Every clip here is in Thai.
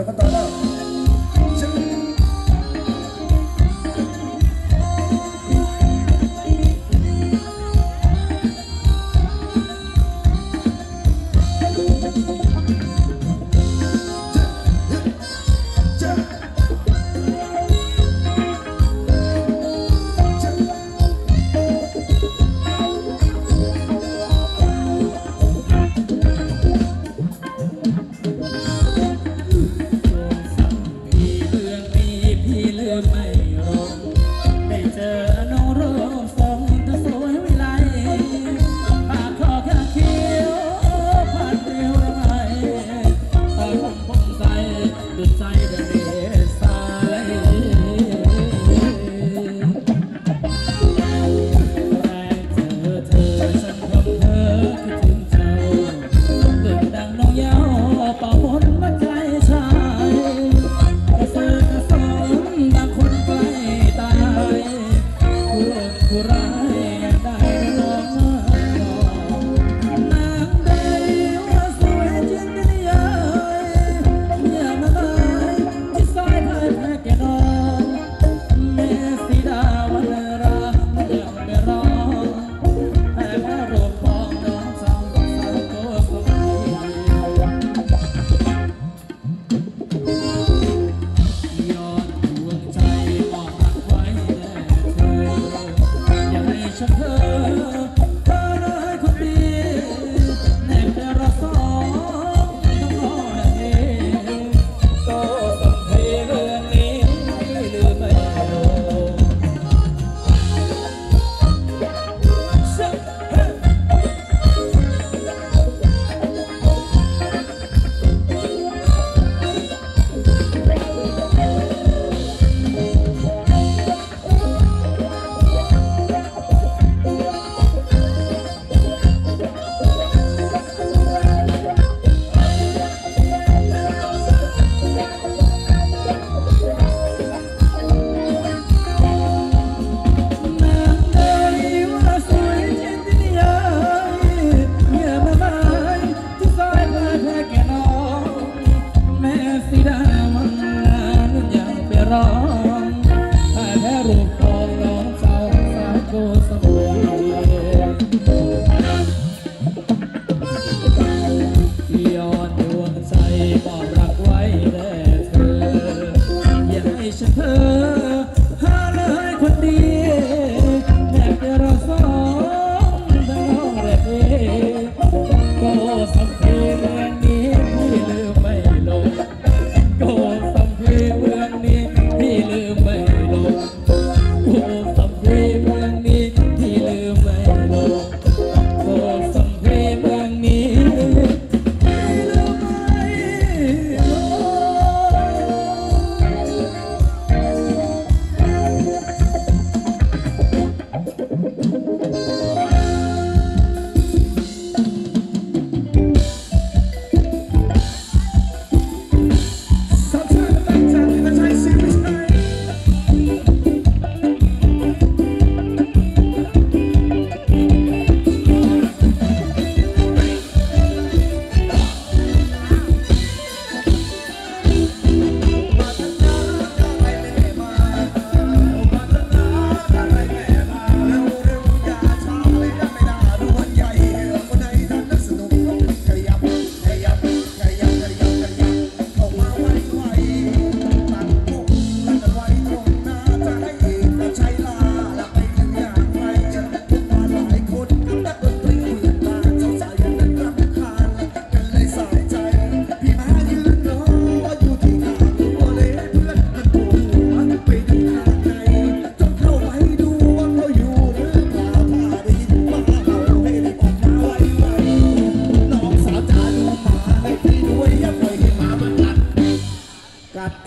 าสนุกกันต่อ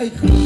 I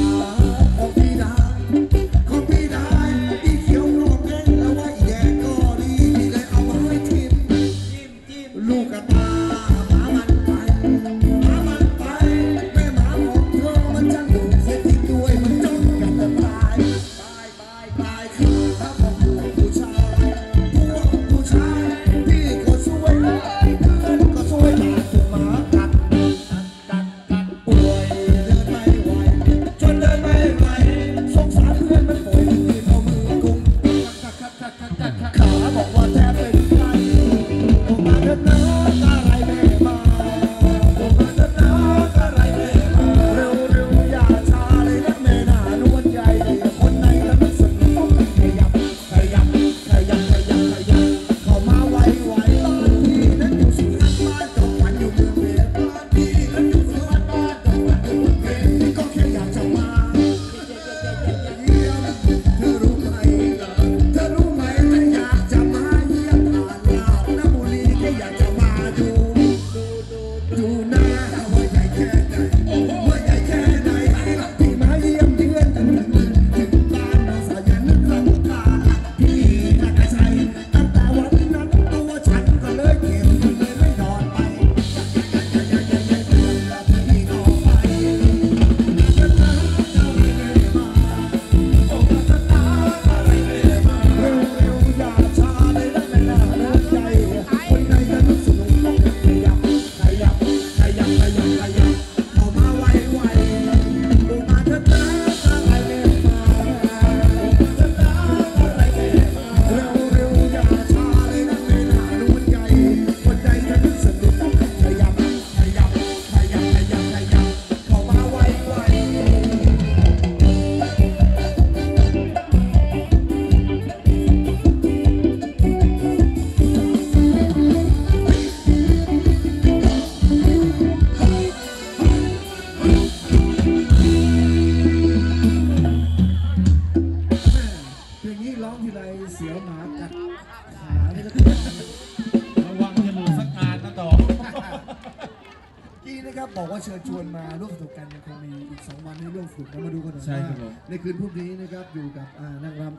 เชิญชวนมาร่วมสนุกกันยังคงมีอีก 2 วันให้ร่วมฝึกแล้วมาดูกันหน่อยใช่ว่าครับผมในคืนพรุ่งนี้นะครับอยู่กับอ่านางรำ